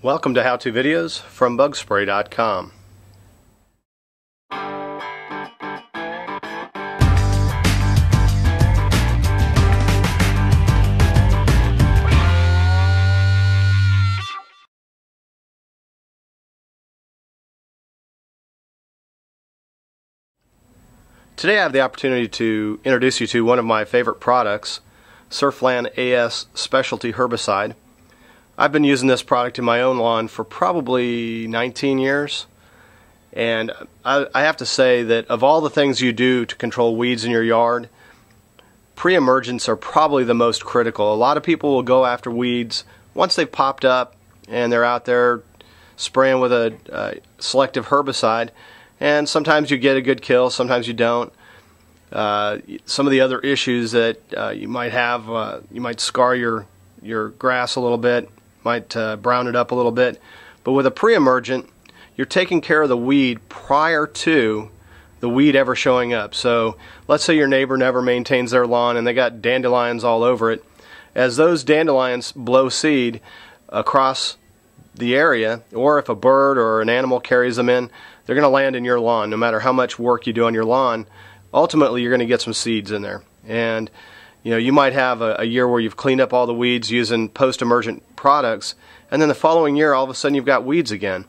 Welcome to How To Videos from Bugspray.com. Today I have the opportunity to introduce you to one of my favorite products, Surflan AS Specialty Herbicide. I've been using this product in my own lawn for probably 19 years. And I, I have to say that of all the things you do to control weeds in your yard, pre-emergence are probably the most critical. A lot of people will go after weeds once they've popped up and they're out there spraying with a uh, selective herbicide and sometimes you get a good kill sometimes you don't uh, some of the other issues that uh, you might have uh, you might scar your your grass a little bit might uh, brown it up a little bit. But with a pre-emergent, you're taking care of the weed prior to the weed ever showing up. So let's say your neighbor never maintains their lawn and they got dandelions all over it. As those dandelions blow seed across the area, or if a bird or an animal carries them in, they're going to land in your lawn. No matter how much work you do on your lawn, ultimately you're going to get some seeds in there. And you know, you might have a, a year where you've cleaned up all the weeds using post-emergent products, and then the following year, all of a sudden, you've got weeds again.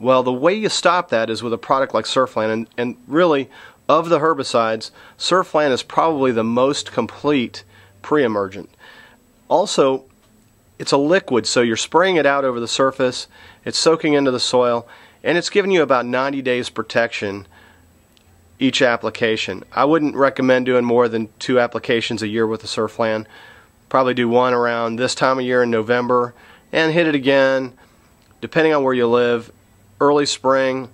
Well, the way you stop that is with a product like Surflan, and, and really, of the herbicides, Surflan is probably the most complete pre-emergent. Also, it's a liquid, so you're spraying it out over the surface, it's soaking into the soil, and it's giving you about 90 days protection each application. I wouldn't recommend doing more than two applications a year with the Surflan. Probably do one around this time of year in November and hit it again, depending on where you live, early spring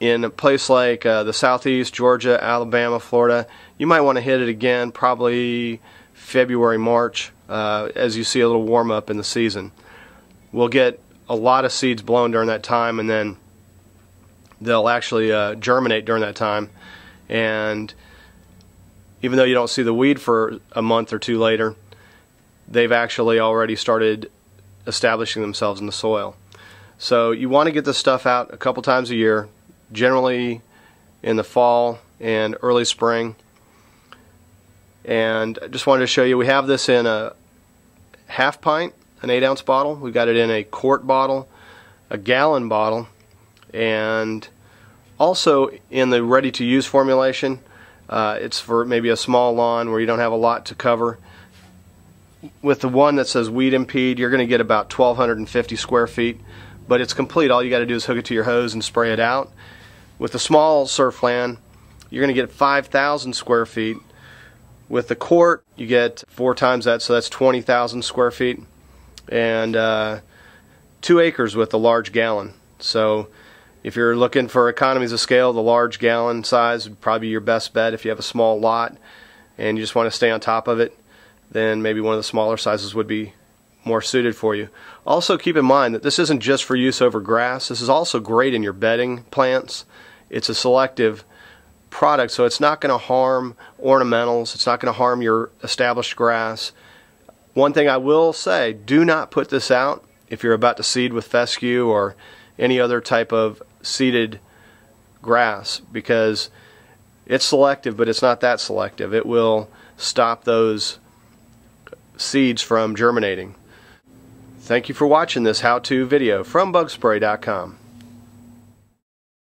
in a place like uh, the southeast, Georgia, Alabama, Florida. You might want to hit it again probably February, March, uh, as you see a little warm up in the season. We'll get a lot of seeds blown during that time and then they'll actually uh, germinate during that time. And even though you don't see the weed for a month or two later, they've actually already started establishing themselves in the soil. So you want to get this stuff out a couple times a year, generally in the fall and early spring. And I just wanted to show you, we have this in a half pint, an 8 ounce bottle. We've got it in a quart bottle, a gallon bottle, and also in the ready to use formulation uh, it's for maybe a small lawn where you don't have a lot to cover with the one that says weed impede you're going to get about 1250 square feet but it's complete. All you got to do is hook it to your hose and spray it out. With the small Surflan you're going to get 5000 square feet. With the quart you get four times that so that's 20,000 square feet. And uh, two acres with the large gallon. So if you're looking for economies of scale, the large gallon size would probably be your best bet. If you have a small lot and you just want to stay on top of it, then maybe one of the smaller sizes would be more suited for you. Also keep in mind that this isn't just for use over grass. This is also great in your bedding plants. It's a selective product, so it's not going to harm ornamentals. It's not going to harm your established grass. One thing I will say, do not put this out if you're about to seed with fescue or any other type of seeded grass because it's selective, but it's not that selective. It will stop those seeds from germinating. Thank you for watching this how-to video from bugspray.com.